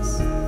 Christmas.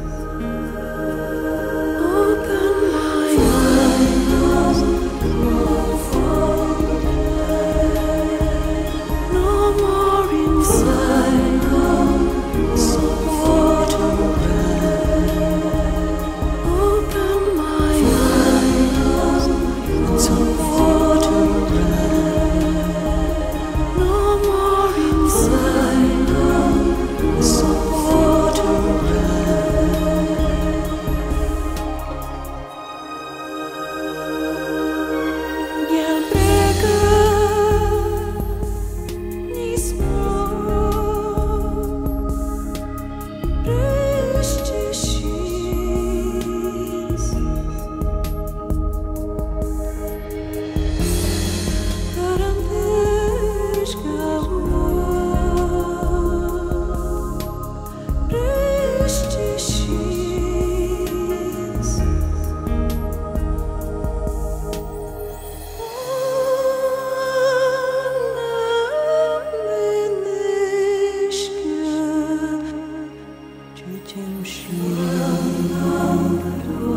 and